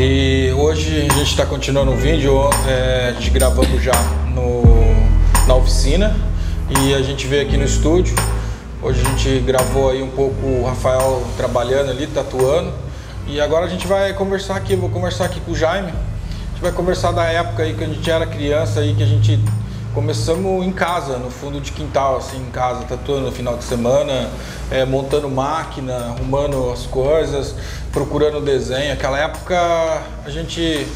E hoje a gente está continuando o vídeo, é, a gente gravamos já no, na oficina e a gente veio aqui no estúdio. Hoje a gente gravou aí um pouco o Rafael trabalhando ali, tatuando. E agora a gente vai conversar aqui, vou conversar aqui com o Jaime. A gente vai conversar da época aí que a gente era criança aí, que a gente começamos em casa, no fundo de quintal, assim, em casa, tatuando no final de semana, é, montando máquina, arrumando as coisas, procurando desenho. Aquela época a gente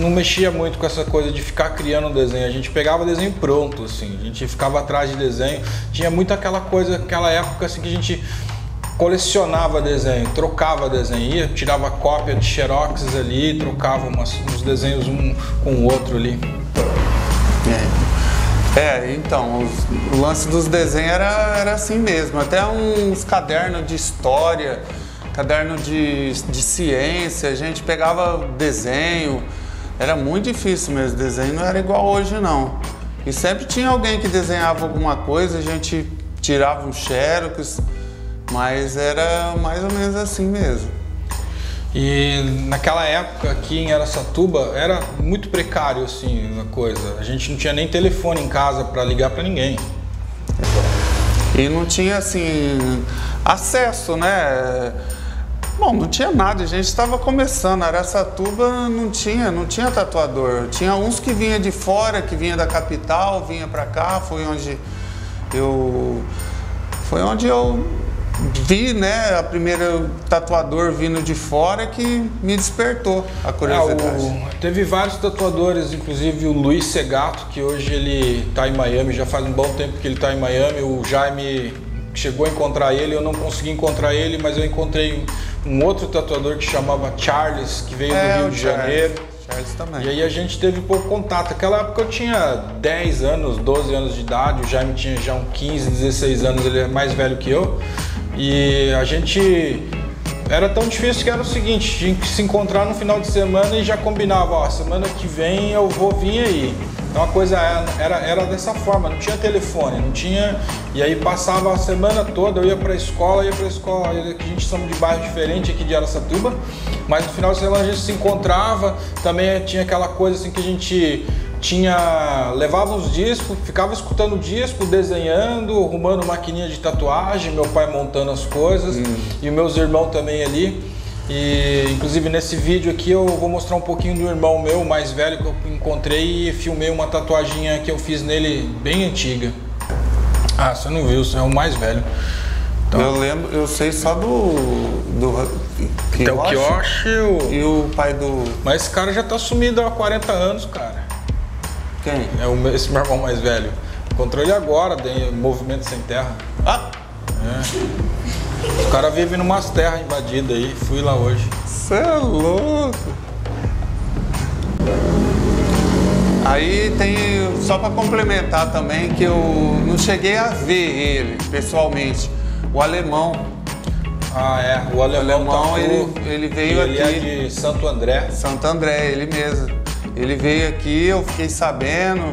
não mexia muito com essa coisa de ficar criando desenho. A gente pegava desenho pronto, assim, a gente ficava atrás de desenho. Tinha muito aquela coisa, aquela época assim que a gente colecionava desenho, trocava desenho, ia, tirava cópia de xerox ali, trocava umas, uns desenhos um com o outro ali. É, é então, os, o lance dos desenhos era, era assim mesmo. Até uns cadernos de história, caderno de, de ciência, a gente pegava desenho. Era muito difícil mesmo, desenho não era igual hoje não. E sempre tinha alguém que desenhava alguma coisa, a gente tirava um xerox, mas era mais ou menos assim mesmo. E naquela época aqui em Aracatuba era muito precário assim a coisa. A gente não tinha nem telefone em casa para ligar para ninguém. E não tinha assim acesso, né? Bom, não tinha nada, a gente estava começando. Aracatuba não tinha, não tinha tatuador. Tinha uns que vinha de fora, que vinha da capital, vinha para cá, foi onde eu foi onde eu vi, né, a primeira tatuador vindo de fora que me despertou a curiosidade. É, o, teve vários tatuadores, inclusive o Luiz Segato, que hoje ele está em Miami, já faz um bom tempo que ele está em Miami. O Jaime chegou a encontrar ele, eu não consegui encontrar ele, mas eu encontrei um outro tatuador que chamava Charles, que veio é, do Rio de Charles. Janeiro. Charles também. E aí a gente teve pouco contato. Naquela época eu tinha 10 anos, 12 anos de idade, o Jaime tinha já uns 15, 16 anos, ele é mais velho que eu. E a gente era tão difícil que era o seguinte, tinha que se encontrar no final de semana e já combinava, ó, semana que vem eu vou vir aí. Então a coisa era, era dessa forma, não tinha telefone, não tinha. E aí passava a semana toda, eu ia pra escola, ia pra escola, a gente somos de bairro diferente aqui de Aracatuba, mas no final de semana a gente se encontrava, também tinha aquela coisa assim que a gente tinha levava os discos, ficava escutando o disco, desenhando, arrumando maquininha de tatuagem, meu pai montando as coisas hum. e meus irmãos também ali. E inclusive nesse vídeo aqui eu vou mostrar um pouquinho do irmão meu mais velho que eu encontrei e filmei uma tatuaginha que eu fiz nele bem antiga. Ah, você não viu, você é o mais velho. Então, eu lembro, eu sei só do. do Kiyoshi, o Kiyoshi o... e o pai do. Mas esse cara já tá sumido há 40 anos, cara. Quem? É o, esse meu irmão mais velho. Encontrou ele agora, tem movimento sem terra. Ah! É. O cara vive numas terras invadidas aí, fui lá hoje. Você é louco! Aí tem, só para complementar também, que eu não cheguei a ver ele pessoalmente, o alemão. Ah, é, o alemão, o alemão tá ele, ele veio ele aqui. Ele é de Santo André. Santo André, ele mesmo. Ele veio aqui, eu fiquei sabendo,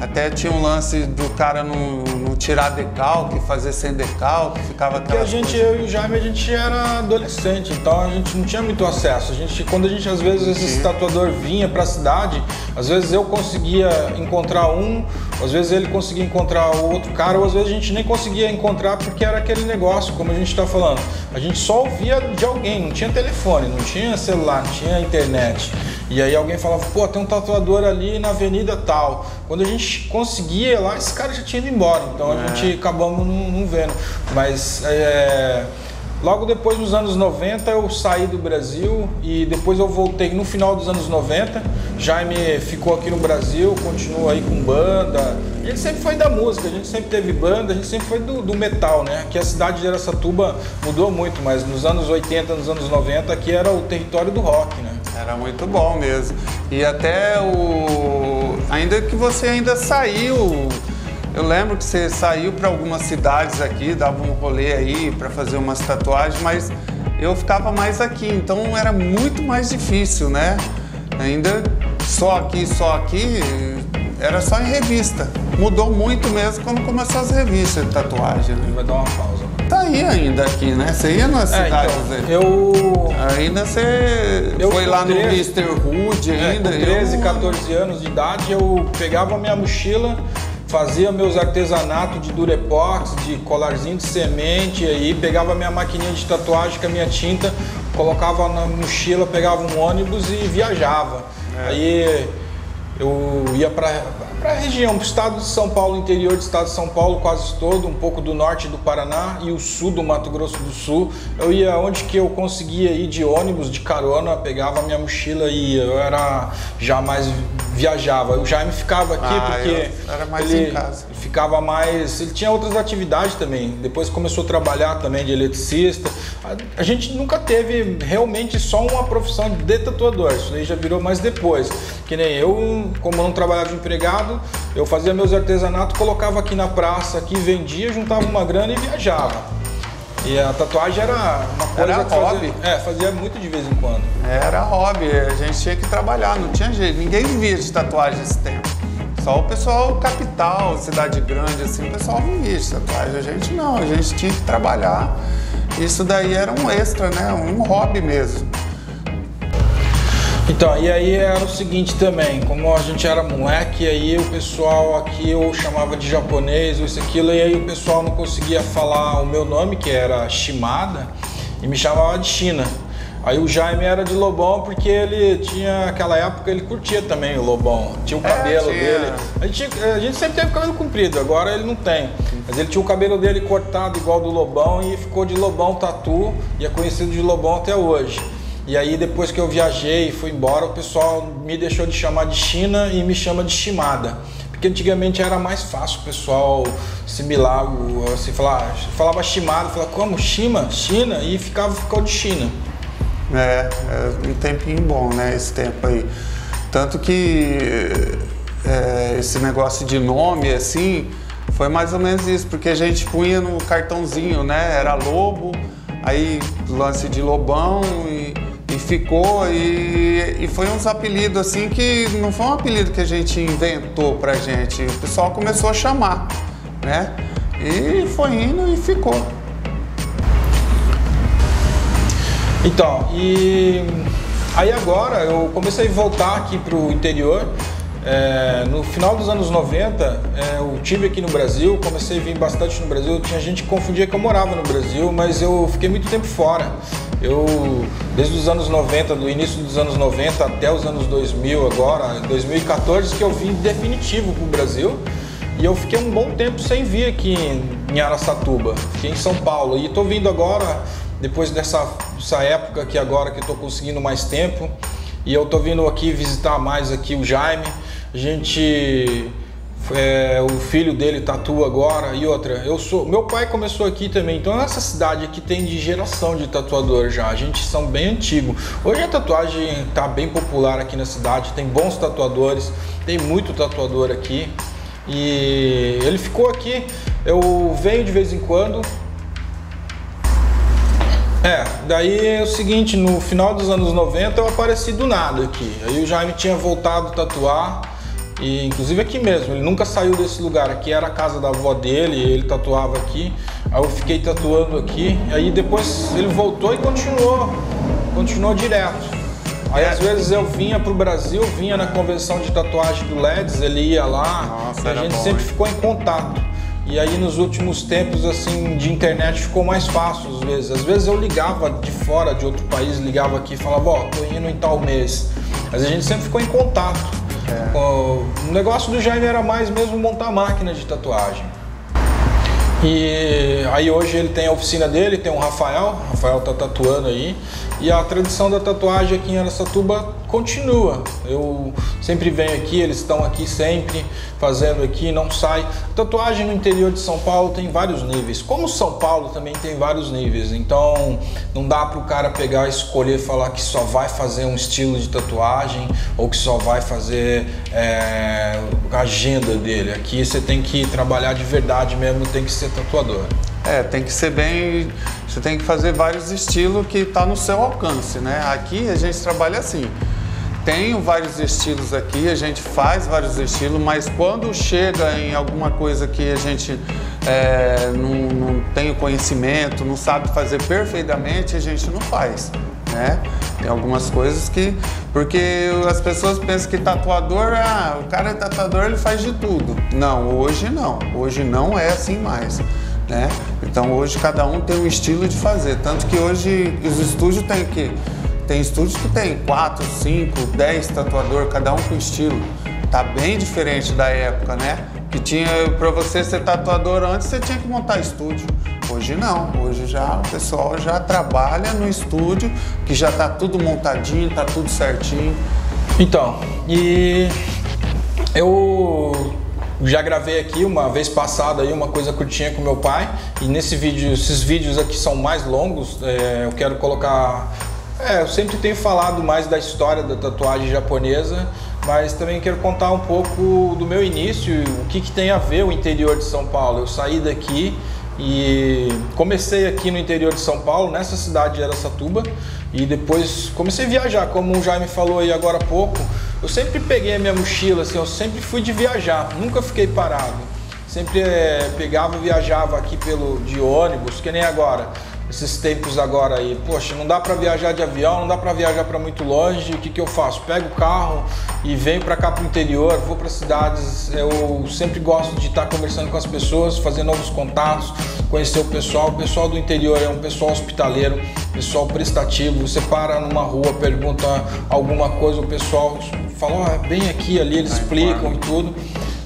até tinha um lance do cara não tirar decalque, fazer sem decalque, ficava aquela. Porque a gente, coisa... eu e o Jaime, a gente era adolescente, então a gente não tinha muito acesso. A gente, quando a gente, às vezes, esse tatuador vinha para a cidade, às vezes eu conseguia encontrar um, às vezes ele conseguia encontrar o outro cara, ou às vezes a gente nem conseguia encontrar porque era aquele negócio, como a gente está falando. A gente só ouvia de alguém, não tinha telefone, não tinha celular, não tinha internet. E aí alguém falava, pô, tem um tatuador ali na avenida tal. Quando a gente conseguia lá, esse cara já tinha ido embora, então a é. gente acabamos não, não vendo. Mas é, logo depois dos anos 90 eu saí do Brasil e depois eu voltei no final dos anos 90. Jaime ficou aqui no Brasil, continua aí com banda. Ele sempre foi da música, a gente sempre teve banda, a gente sempre foi do, do metal, né? Aqui a cidade de Aracatuba mudou muito, mas nos anos 80, nos anos 90 aqui era o território do rock, né? Era muito bom mesmo. E até o. Ainda que você ainda saiu. Eu lembro que você saiu para algumas cidades aqui, dava um rolê aí para fazer umas tatuagens, mas eu ficava mais aqui, então era muito mais difícil, né? Ainda só aqui, só aqui, era só em revista. Mudou muito mesmo quando começou as revistas de tatuagem. Né? Vai dar uma pausa. tá aí ainda aqui, né? Você ia nas É, cidades então, aí. eu Ainda você Eu foi com lá no 13, Mr. Hood É, ainda. com eu 13, não- 14 anos de idade, eu pegava minha mochila, fazia meus artesanatos de durepox, de colarzinho de semente, aí pegava minha maquininha de tatuagem com a minha tinta, colocava na mochila, pegava um ônibus e viajava. Aí eu ia para a região, para o estado de São Paulo, interior do estado de São Paulo, quase todo, um pouco do norte do Paraná e o sul do Mato Grosso do Sul. Eu ia onde que eu conseguia ir de ônibus, de carona, pegava minha mochila e ia. Eu era jamais viajava. O Jaime ficava aqui Ah, porque era mais ele em casa. Ficava mais. Ele tinha outras atividades também. Depois começou a trabalhar também de eletricista. A, a gente nunca teve realmente só uma profissão de tatuador. Isso aí já virou mais depois. Que nem eu, como não trabalhava de empregado, eu fazia meus artesanatos, colocava aqui na praça, aqui vendia, juntava uma grana e viajava. E a tatuagem era uma coisa Era que fazia, hobby. é, fazia muito de vez em quando. Era hobby, a gente tinha que trabalhar, não tinha jeito. Ninguém vivia de tatuagem nesse tempo. Só o pessoal capital, cidade grande, assim, o pessoal vivia de tatuagem. A gente não, a gente tinha que trabalhar. Isso daí era um extra, né? Um hobby mesmo. Então, e aí era o seguinte também, como a gente era moleque, aí o pessoal aqui eu chamava de japonês ou isso aquilo, e aí o pessoal não conseguia falar o meu nome, que era Shimada, e me chamava de China. Aí o Jaime era de Lobão porque ele tinha, naquela época, ele curtia também o Lobão, tinha o É, cabelo tinha. dele. A gente, a gente sempre teve cabelo comprido, agora ele não tem. Mas ele tinha o cabelo dele cortado igual do Lobão e ficou de Lobão Tatu e é conhecido de Lobão até hoje. E aí depois que eu viajei e fui embora, o pessoal me deixou de chamar de China e me chama de Shimada. Porque antigamente era mais fácil o pessoal assimilar, o- assim, falar, falava Shimada, falava como? Shima? China? E ficava, ficou de China. É, é um tempinho bom, né? Esse tempo aí. Tanto que é, esse negócio de nome, assim, foi mais ou menos isso, porque a gente punha no cartãozinho, né? Era lobo, aí lance de lobão e, e ficou. E, e foi uns apelidos assim que não foi um apelido que a gente inventou pra gente. O pessoal começou a chamar, né? E foi indo e ficou. Então, e aí agora eu comecei a voltar aqui para o interior. É, no final dos anos 90, é, eu tive aqui no Brasil, comecei a vir bastante no Brasil. Tinha gente que confundia que eu morava no Brasil, mas eu fiquei muito tempo fora. Eu, desde os anos 90, do início dos anos 90 até os anos 2000, agora, em 2014, que eu vim definitivo para o Brasil. E eu fiquei um bom tempo sem vir aqui em, em Araçatuba, fiquei em São Paulo. E estou vindo agora, depois dessa, dessa época aqui agora que estou conseguindo mais tempo. E eu estou vindo aqui visitar mais aqui o Jaime. A gente é, o filho dele tatua agora e outra. Eu sou, meu pai começou aqui também. Então nessa cidade aqui tem de geração de tatuador já. A gente são bem antigo. Hoje a tatuagem está bem popular aqui na cidade. Tem bons tatuadores, tem muito tatuador aqui. E ele ficou aqui. Eu venho de vez em quando. É, daí é o seguinte, no final dos anos 90 eu apareci do nada aqui. Aí o Jaime tinha voltado a tatuar, e inclusive aqui mesmo, ele nunca saiu desse lugar. Aqui era a casa da avó dele, ele tatuava aqui. Aí eu fiquei tatuando aqui, aí depois ele voltou e continuou, continuou direto. Aí às vezes eu vinha pro Brasil, vinha na convenção de tatuagem do LEDs, ele ia lá, Nossa, e a gente bom, sempre hein? ficou em contato. E aí nos últimos tempos assim de internet ficou mais fácil às vezes. Às vezes eu ligava de fora de outro país, ligava aqui e falava, ó, tô indo em tal mês. Mas a gente sempre ficou em contato. O o negócio do Jaime era mais mesmo montar máquina de tatuagem. E aí hoje ele tem a oficina dele, tem o Rafael, o Rafael tá tatuando aí. E a tradição da tatuagem aqui em Aracatuba continua. Eu sempre venho aqui, eles estão aqui sempre fazendo aqui, não sai. Tatuagem no interior de São Paulo tem vários níveis. Como São Paulo também tem vários níveis. Então não dá para o cara pegar escolher falar que só vai fazer um estilo de tatuagem ou que só vai fazer é, a agenda dele. Aqui você tem que trabalhar de verdade mesmo, tem que ser tatuador. É, tem que ser bem. Você tem que fazer vários estilos que tá no seu alcance, né? Aqui a gente trabalha assim. Tenho vários estilos aqui, a gente faz vários estilos, mas quando chega em alguma coisa que a gente é, não, não tem o conhecimento, não sabe fazer perfeitamente, a gente não faz. Né? Tem algumas coisas que. Porque as pessoas pensam que tatuador, ah, o cara é tatuador, ele faz de tudo. Não, hoje não. Hoje não é assim mais. Né? Então hoje cada um tem um estilo de fazer. Tanto que hoje os estúdios têm que. Tem estúdios que tem 4, 5, 10 tatuador, cada um com estilo. Tá bem diferente da época, né? Que tinha, para você ser tatuador antes, você tinha que montar estúdio. Hoje não, hoje já o pessoal já trabalha no estúdio, que já tá tudo montadinho, tá tudo certinho. Então, e eu já gravei aqui uma vez passada aí uma coisa curtinha com meu pai e nesse vídeo, esses vídeos aqui são mais longos, é, eu quero colocar é, eu sempre tenho falado mais da história da tatuagem japonesa, mas também quero contar um pouco do meu início, o que, que tem a ver o interior de São Paulo. Eu saí daqui e comecei aqui no interior de São Paulo, nessa cidade de Aracatuba, e depois comecei a viajar, como o Jaime falou aí agora há pouco. Eu sempre peguei a minha mochila, assim, eu sempre fui de viajar, nunca fiquei parado. Sempre é, pegava e viajava aqui pelo de ônibus, que nem agora esses tempos agora aí. Poxa, não dá para viajar de avião, não dá para viajar para muito longe. O que, que eu faço? Pego o carro e venho para cá para o interior, vou para cidades. Eu sempre gosto de estar conversando com as pessoas, fazer novos contatos, conhecer o pessoal. O pessoal do interior é um pessoal hospitaleiro, pessoal prestativo. Você para numa rua, pergunta alguma coisa, o pessoal fala, oh, bem aqui, ali, eles explicam e tudo.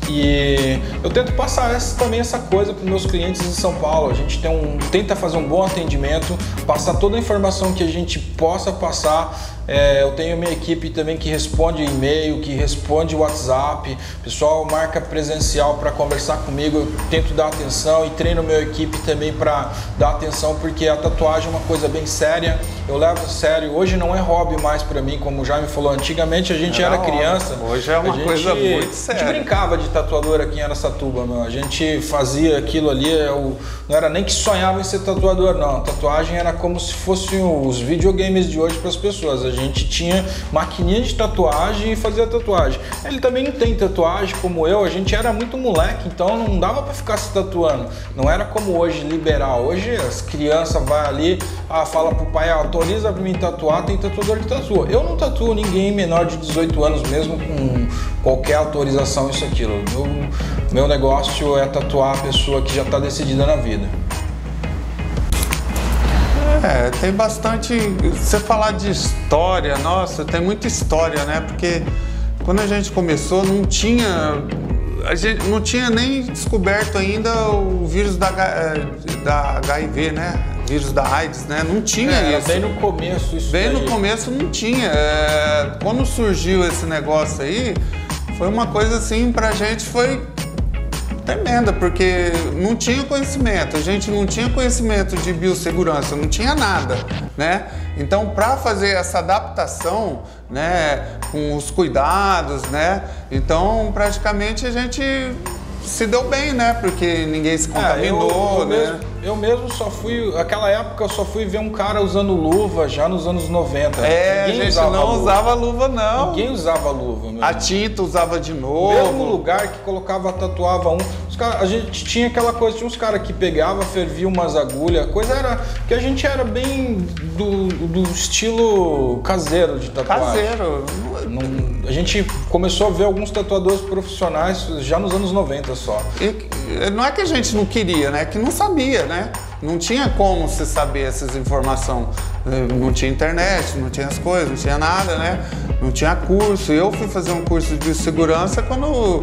E eu tento passar essa, também essa coisa para meus clientes em São Paulo. A gente tem um, tenta fazer um bom atendimento, passar toda a informação que a gente possa passar é, eu tenho minha equipe também que responde e-mail, que responde WhatsApp. O pessoal marca presencial para conversar comigo. Eu tento dar atenção e treino minha equipe também para dar atenção, porque a tatuagem é uma coisa bem séria. Eu levo sério. Hoje não é hobby mais para mim, como já me falou. Antigamente a gente era, era criança. Hoje é uma gente, coisa muito séria. A gente brincava de tatuador aqui em Aracatuba, meu. A gente fazia aquilo ali. Eu, não era nem que sonhava em ser tatuador, não. A tatuagem era como se fossem os videogames de hoje para as pessoas. A gente tinha maquininha de tatuagem e fazia tatuagem. Ele também não tem tatuagem como eu, a gente era muito moleque, então não dava para ficar se tatuando. Não era como hoje liberal. Hoje as crianças vai ali, ah, fala pro pai, ah, autoriza para mim tatuar, tem tatuador que tatua. Eu não tatuo ninguém menor de 18 anos mesmo com qualquer autorização isso aquilo. Meu, meu negócio é tatuar a pessoa que já está decidida na vida. É, tem bastante. Você falar de história, nossa, tem muita história, né? Porque quando a gente começou não tinha. A gente não tinha nem descoberto ainda o vírus da, eh, da HIV, né? Vírus da AIDS, né? Não tinha é, isso. Bem no começo isso. Bem daí. no começo não tinha. É, quando surgiu esse negócio aí, foi uma coisa assim pra gente foi tremenda, porque não tinha conhecimento, a gente não tinha conhecimento de biossegurança, não tinha nada, né? Então, para fazer essa adaptação, né, com os cuidados, né? Então, praticamente a gente se deu bem, né? Porque ninguém se contaminou, é, eu, eu né? Mesmo eu mesmo só fui, aquela época eu só fui ver um cara usando luva já nos anos 90. É, Ninguém a gente não luva. usava luva não. Ninguém usava luva. Mesmo. A tinta usava de novo. Mesmo lugar que colocava, tatuava um. Cara, a gente tinha aquela coisa, tinha uns caras que pegava, fervia umas agulhas, coisa era que a gente era bem do, do estilo caseiro de tatuagem. Caseiro. Não, a gente começou a ver alguns tatuadores profissionais já nos anos 90 só. E, não é que a gente não queria, né? É que não sabia, né? né? Não tinha como se saber essas informações. Eh, não tinha internet, não tinha as coisas, não tinha nada, né? Não tinha curso. Eu fui fazer um curso de segurança quando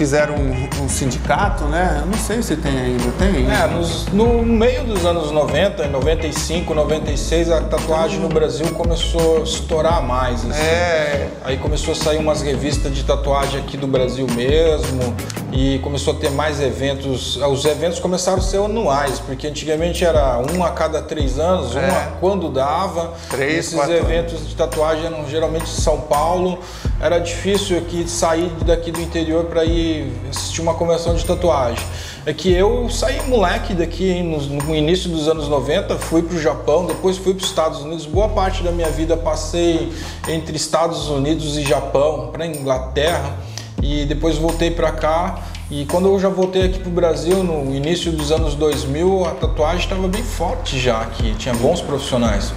fizeram um, um, sindicato, né? Eu não sei se tem ainda, tem? É, nos, no meio dos anos 90, 95, 96, a tatuagem no Brasil começou a estourar mais. Assim. É. Aí começou a sair umas revistas de tatuagem aqui do Brasil mesmo e começou a ter mais eventos. Os eventos começaram a ser anuais, porque antigamente era um a cada três anos, é. um a quando dava. Três, Esses eventos anos. de tatuagem eram geralmente em São Paulo. Era difícil aqui sair daqui do interior para ir assistir uma convenção de tatuagem. é que eu saí moleque daqui no, no início dos anos 90, fui para o Japão, depois fui para os Estados Unidos. Boa parte da minha vida passei entre Estados Unidos e Japão, para Inglaterra, e depois voltei para cá. E quando eu já voltei aqui para o Brasil, no início dos anos 2000, a tatuagem estava bem forte já aqui, tinha bons profissionais.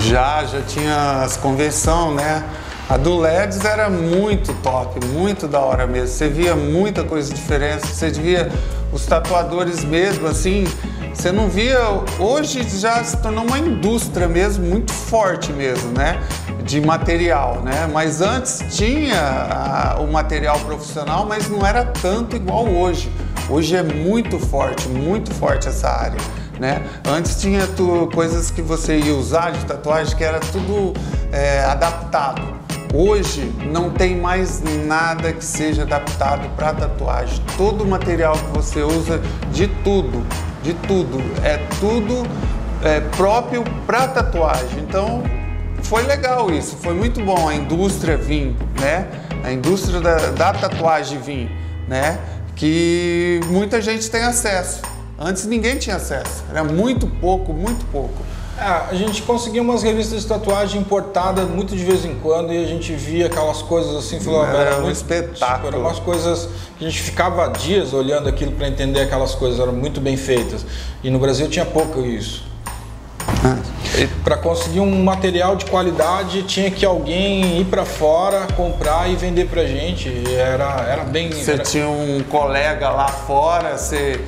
Já, já tinha as convenção, né? A do LEDs era muito top, muito da hora mesmo. Você via muita coisa diferente, você via os tatuadores mesmo, assim, você não via. Hoje já se tornou uma indústria mesmo, muito forte mesmo, né? De material, né? Mas antes tinha o material profissional, mas não era tanto igual hoje. Hoje é muito forte, muito forte essa área. Né? Antes tinha tu, coisas que você ia usar de tatuagem que era tudo é, adaptado. Hoje não tem mais nada que seja adaptado para tatuagem. Todo o material que você usa, de tudo, de tudo, é tudo é, próprio para tatuagem. Então foi legal isso, foi muito bom a indústria vir, né? A indústria da, da tatuagem vir, né? Que muita gente tem acesso. Antes ninguém tinha acesso, era muito pouco, muito pouco. É, a gente conseguia umas revistas de tatuagem importadas muito de vez em quando e a gente via aquelas coisas assim, falou, era, era um muito, espetáculo. Eram umas coisas que a gente ficava dias olhando aquilo para entender aquelas coisas, eram muito bem feitas. E no Brasil tinha pouco isso. Ah. Para conseguir um material de qualidade tinha que alguém ir para fora comprar e vender para gente. Era, era bem. Você era... tinha um colega lá fora, você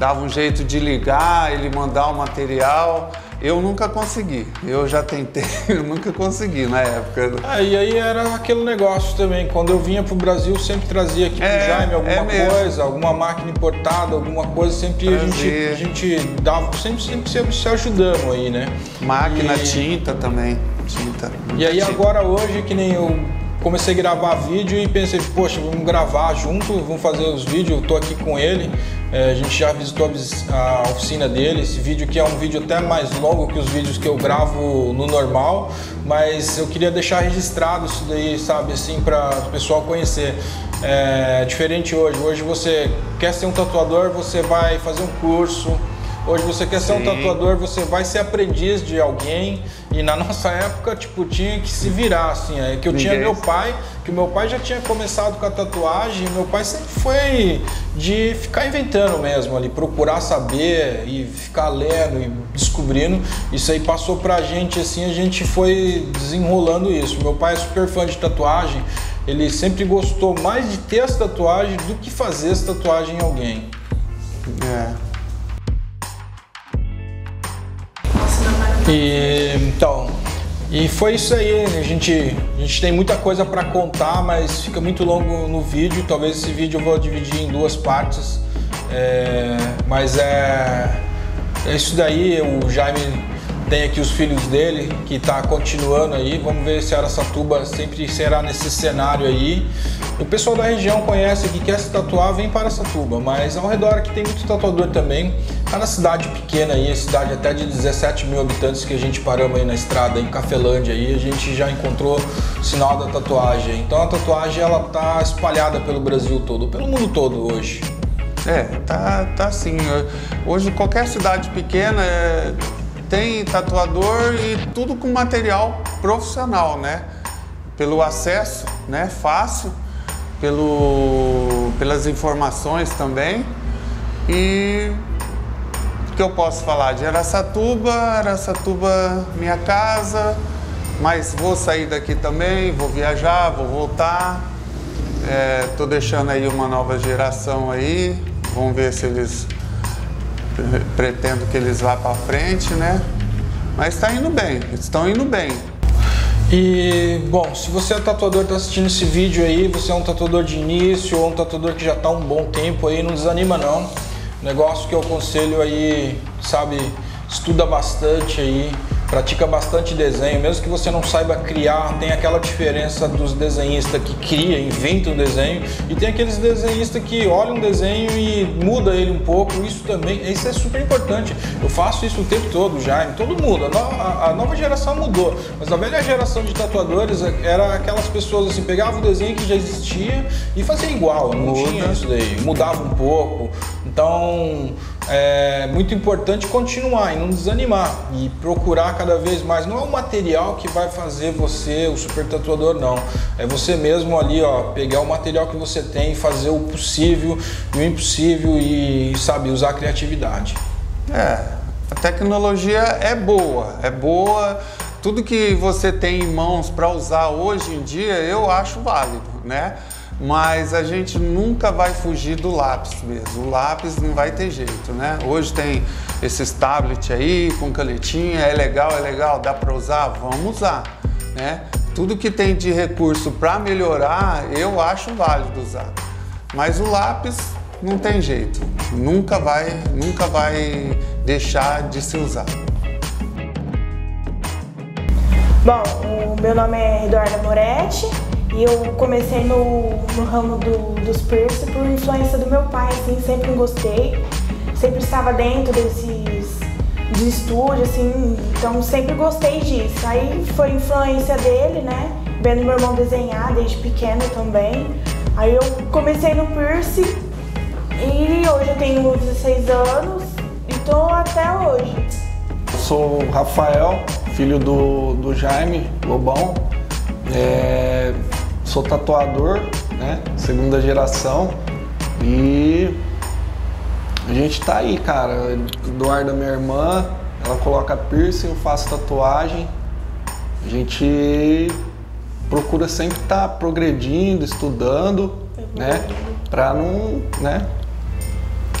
dava um jeito de ligar, ele mandar o material. Eu nunca consegui. Eu já tentei, eu nunca consegui na época. Ah, e aí era aquele negócio também. Quando eu vinha pro Brasil, sempre trazia aqui é, pro Jaime alguma é coisa, alguma máquina importada, alguma coisa. Sempre a gente, a gente dava, sempre, sempre, sempre se ajudamos aí, né? Máquina, e... tinta também. Tinta. E aí tinta. agora hoje, que nem eu comecei a gravar vídeo e pensei, poxa, vamos gravar junto, vamos fazer os vídeos, eu tô aqui com ele. É, a gente já visitou a oficina dele. Esse vídeo aqui é um vídeo até mais longo que os vídeos que eu gravo no normal, mas eu queria deixar registrado isso daí, sabe, assim, para o pessoal conhecer. É diferente hoje. Hoje você quer ser um tatuador, você vai fazer um curso, Hoje você quer ser Sim. um tatuador, você vai ser aprendiz de alguém. E na nossa época, tipo, tinha que se virar, assim. É que eu Ninguém. tinha meu pai, que meu pai já tinha começado com a tatuagem. Meu pai sempre foi de ficar inventando mesmo ali, procurar saber e ficar lendo e descobrindo. Isso aí passou pra gente, assim, a gente foi desenrolando isso. Meu pai é super fã de tatuagem. Ele sempre gostou mais de ter as tatuagens do que fazer as tatuagens em alguém. É. E então, e foi isso aí. A gente, a gente tem muita coisa para contar, mas fica muito longo no vídeo. Talvez esse vídeo eu vou dividir em duas partes. É, mas é, é isso daí. O Jaime tem aqui os filhos dele que está continuando aí. Vamos ver se Aracatuba sempre será nesse cenário aí. O pessoal da região conhece que quer se tatuar, vem para Aracatuba, mas ao redor aqui tem muito tatuador também. Tá na cidade pequena aí, cidade até de 17 mil habitantes que a gente paramos aí na estrada em Cafelândia aí, a gente já encontrou sinal da tatuagem. Então a tatuagem ela tá espalhada pelo Brasil todo, pelo mundo todo hoje. É, tá, tá assim. Hoje qualquer cidade pequena é tem tatuador e tudo com material profissional, né? Pelo acesso, né? Fácil, pelo, pelas informações também. E o que eu posso falar de Araçatuba, Araçatuba minha casa, mas vou sair daqui também, vou viajar, vou voltar. Estou é, deixando aí uma nova geração aí, vamos ver se eles pretendo que eles vá para frente, né? Mas está indo bem, estão indo bem. E, bom, se você é tatuador está assistindo esse vídeo aí, você é um tatuador de início ou um tatuador que já está um bom tempo aí, não desanima não. Negócio que eu aconselho aí, sabe, estuda bastante aí, pratica bastante desenho, mesmo que você não saiba criar, tem aquela diferença dos desenhistas que cria, inventa um desenho, e tem aqueles desenhistas que olham um desenho e muda ele um pouco. Isso também, isso é super importante. Eu faço isso o tempo todo, Jaime, todo mundo. A, nova geração mudou, mas a velha geração de tatuadores era aquelas pessoas assim, pegavam o desenho que já existia e fazia igual, não Muda. tinha isso daí, mudava um pouco. Então, é muito importante continuar e não desanimar e procurar cada vez mais. Não é o material que vai fazer você o super tatuador, não. É você mesmo ali, ó, pegar o material que você tem, fazer o possível e o impossível e, sabe, usar a criatividade. É, a tecnologia é boa, é boa. Tudo que você tem em mãos para usar hoje em dia, eu acho válido, né? Mas a gente nunca vai fugir do lápis mesmo. O lápis não vai ter jeito, né? Hoje tem esses tablets aí com canetinha, é legal, é legal, dá para usar, vamos usar, né? Tudo que tem de recurso para melhorar, eu acho válido usar. Mas o lápis não tem jeito, nunca vai, nunca vai deixar de se usar. Bom, o meu nome é Eduarda Moretti, e eu comecei no, no ramo do, dos piercing por influência do meu pai, assim, sempre gostei. Sempre estava dentro desses de estúdio, assim, então sempre gostei disso. Aí foi influência dele, né? Vendo meu irmão desenhar desde pequeno também. Aí eu comecei no piercing e hoje eu tenho 16 anos e tô até hoje. Sou Rafael, filho do, do Jaime Lobão. É, sou tatuador, né? Segunda geração. E a gente tá aí, cara. Eduarda, minha irmã, ela coloca piercing, eu faço tatuagem. A gente procura sempre estar tá progredindo, estudando, né? Pra não, né?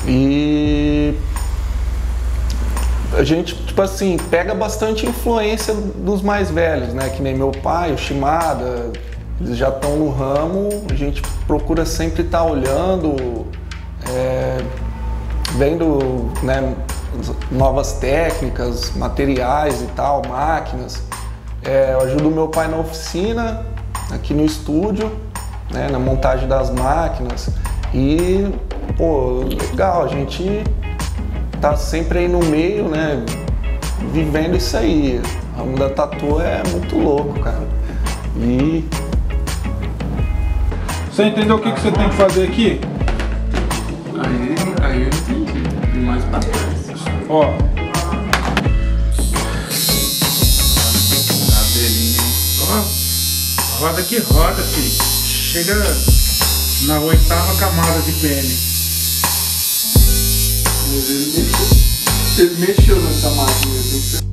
E a gente, tipo assim, pega bastante influência dos mais velhos, né? Que nem meu pai, o Shimada, eles já estão no ramo, a gente procura sempre estar tá olhando, é, vendo né, novas técnicas, materiais e tal, máquinas. É, eu ajudo meu pai na oficina, aqui no estúdio, né, na montagem das máquinas. E, pô, legal, a gente tá sempre aí no meio, né, vivendo isso aí. O ramo da tatu é muito louco, cara. E você entendeu o que, que você tem que fazer aqui? Aí, aí eu entendi. Mais pra trás. Ó. Ó. Roda que roda, filho. Chega na oitava camada de pele. Ele mexeu, ele mexeu nessa máquina.